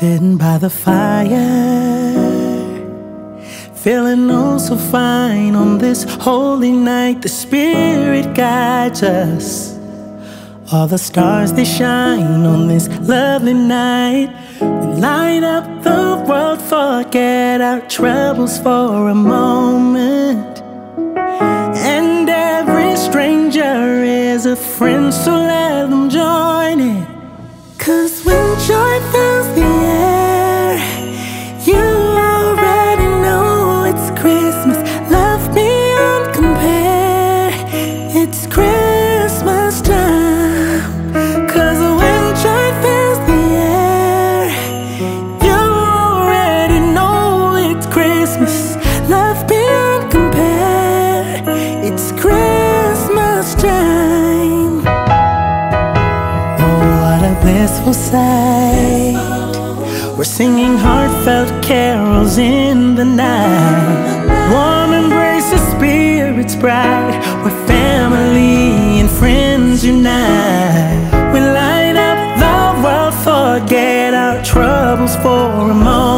Sitting by the fire, feeling oh so fine on this holy night. The Spirit guides us. All the stars they shine on this lovely night. We light up the world, forget our troubles for a moment. And every stranger is a friend, so let them join in. sight. We're singing heartfelt carols in the night. Warm embraces, spirits bright. We're family and friends unite. We light up the world, forget our troubles for a moment.